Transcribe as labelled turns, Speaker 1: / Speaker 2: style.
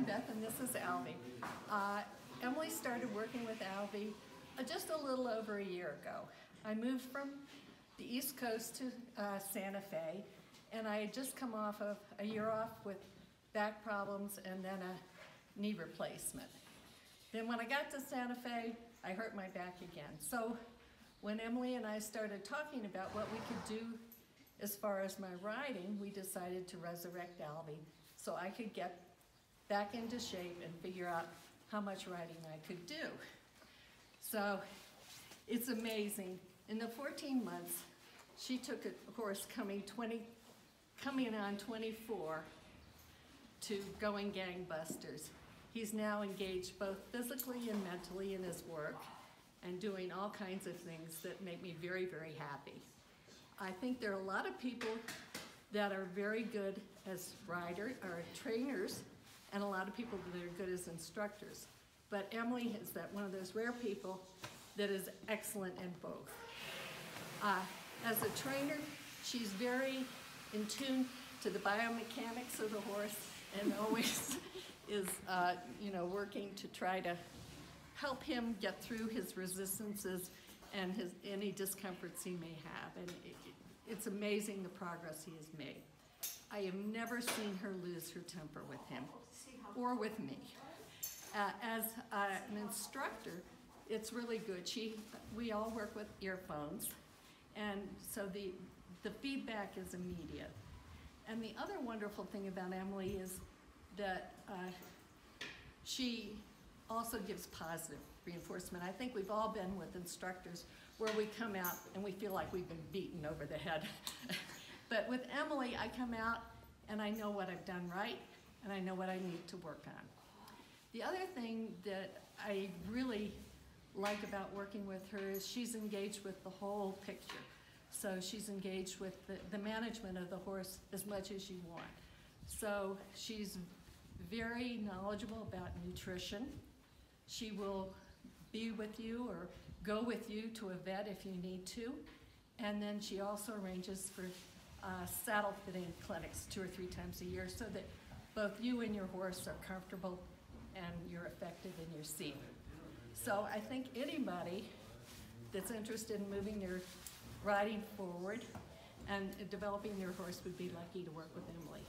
Speaker 1: I'm Beth and this is Alvy. Uh, Emily started working with Alvy uh, just a little over a year ago. I moved from the East Coast to uh, Santa Fe and I had just come off of a year off with back problems and then a knee replacement. Then when I got to Santa Fe, I hurt my back again. So when Emily and I started talking about what we could do as far as my riding, we decided to resurrect Alvy so I could get back into shape and figure out how much riding I could do. So it's amazing. In the 14 months, she took a horse coming 20, coming on 24 to going gangbusters. He's now engaged both physically and mentally in his work and doing all kinds of things that make me very, very happy. I think there are a lot of people that are very good as riders or trainers and a lot of people that are good as instructors. But Emily is that one of those rare people that is excellent in both. Uh, as a trainer, she's very in tune to the biomechanics of the horse and always is, uh, you know, working to try to help him get through his resistances and his, any discomforts he may have. And it, it's amazing the progress he has made. I have never seen her lose her temper with him or with me. Uh, as uh, an instructor, it's really good. She, we all work with earphones, and so the, the feedback is immediate. And the other wonderful thing about Emily is that uh, she also gives positive reinforcement. I think we've all been with instructors where we come out and we feel like we've been beaten over the head. but with Emily, I come out and I know what I've done right and I know what I need to work on. The other thing that I really like about working with her is she's engaged with the whole picture. So she's engaged with the, the management of the horse as much as you want. So she's very knowledgeable about nutrition. She will be with you or go with you to a vet if you need to. And then she also arranges for uh, saddle fitting clinics two or three times a year so that both you and your horse are comfortable and you're effective in your seat. So I think anybody that's interested in moving their riding forward and developing their horse would be lucky to work with Emily.